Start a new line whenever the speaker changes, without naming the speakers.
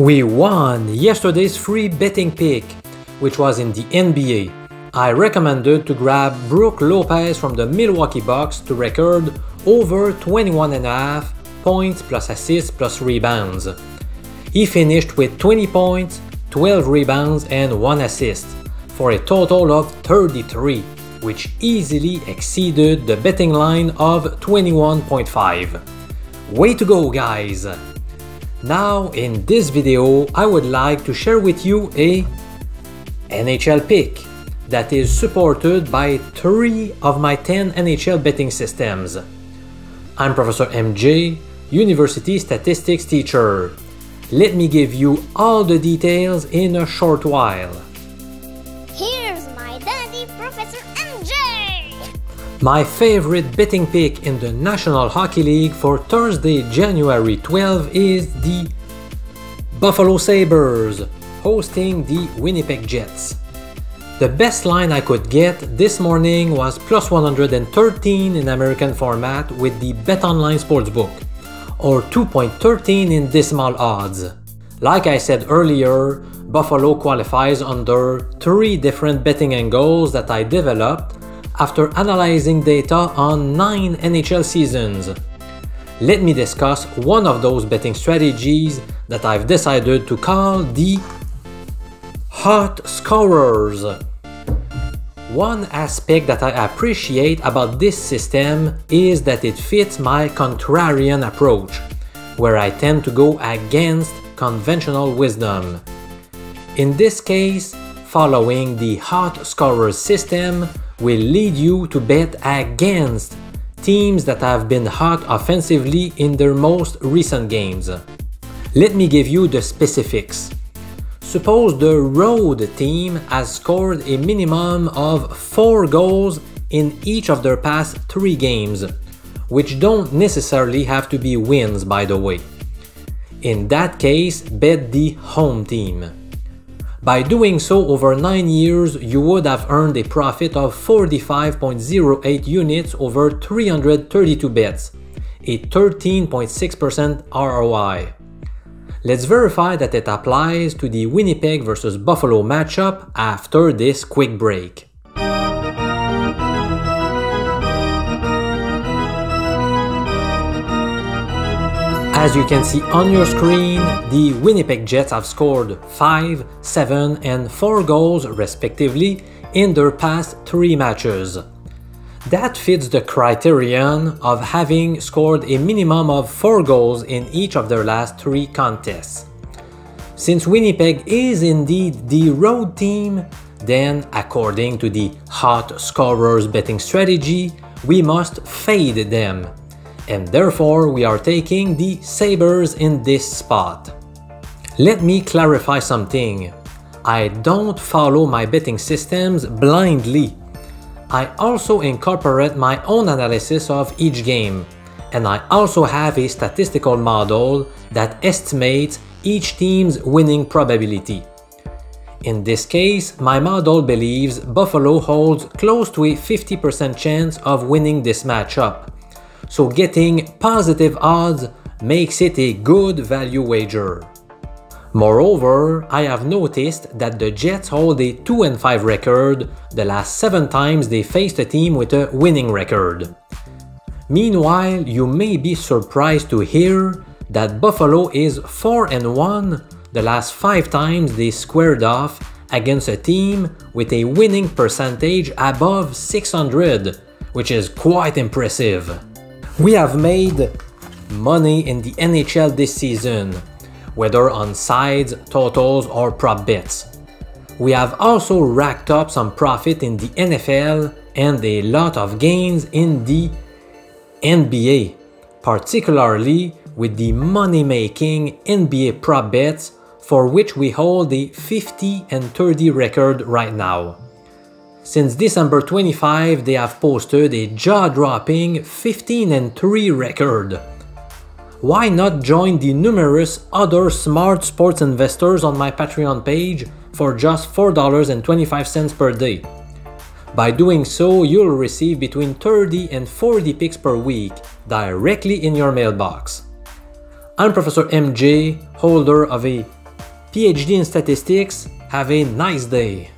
We won yesterday's free betting pick, which was in the NBA. I recommended to grab Brook Lopez from the Milwaukee Bucks to record over 21.5 points plus assists plus rebounds. He finished with 20 points, 12 rebounds, and 1 assist, for a total of 33, which easily exceeded the betting line of 21.5. Way to go, guys! Now, in this video, I would like to share with you a NHL pick that is supported by 3 of my 10 NHL betting systems. I'm Professor MJ, University Statistics teacher. Let me give you all the details in a short while.
Here's my daddy, Professor MJ!
My favorite betting pick in the National Hockey League for Thursday, January 12 is the Buffalo Sabres hosting the Winnipeg Jets. The best line I could get this morning was plus 113 in American format with the BetOnline Sportsbook, or 2.13 in decimal odds. Like I said earlier, Buffalo qualifies under three different betting angles that I developed after analyzing data on 9 NHL seasons. Let me discuss one of those betting strategies that I've decided to call the hot scorers. One aspect that I appreciate about this system is that it fits my contrarian approach, where I tend to go against conventional wisdom. In this case, following the hot scorers system will lead you to bet against teams that have been hot offensively in their most recent games. Let me give you the specifics. Suppose the road team has scored a minimum of 4 goals in each of their past 3 games, which don't necessarily have to be wins by the way. In that case, bet the home team. By doing so over 9 years, you would have earned a profit of 45.08 units over 332 bets, a 13.6% ROI. Let's verify that it applies to the Winnipeg versus Buffalo matchup after this quick break. As you can see on your screen, the Winnipeg Jets have scored 5, 7 and 4 goals respectively in their past 3 matches. That fits the criterion of having scored a minimum of 4 goals in each of their last 3 contests. Since Winnipeg is indeed the road team, then according to the hot scorers betting strategy, we must fade them. And therefore we are taking the Sabres in this spot. Let me clarify something. I don't follow my betting systems blindly I also incorporate my own analysis of each game, and I also have a statistical model that estimates each team's winning probability. In this case, my model believes Buffalo holds close to a 50% chance of winning this matchup, so getting positive odds makes it a good value wager. Moreover, I have noticed that the Jets hold a 2-5 record the last 7 times they faced a team with a winning record. Meanwhile, you may be surprised to hear that Buffalo is 4-1 the last 5 times they squared off against a team with a winning percentage above 600, which is quite impressive. We have made money in the NHL this season, whether on sides, totals, or prop bets. We have also racked up some profit in the NFL and a lot of gains in the NBA, particularly with the money-making NBA prop bets for which we hold a 50 and 30 record right now. Since December 25, they have posted a jaw-dropping 15 and 3 record why not join the numerous other smart sports investors on my Patreon page for just $4.25 per day? By doing so, you'll receive between 30 and 40 picks per week directly in your mailbox. I'm Professor MJ, holder of a PhD in Statistics, have a nice day.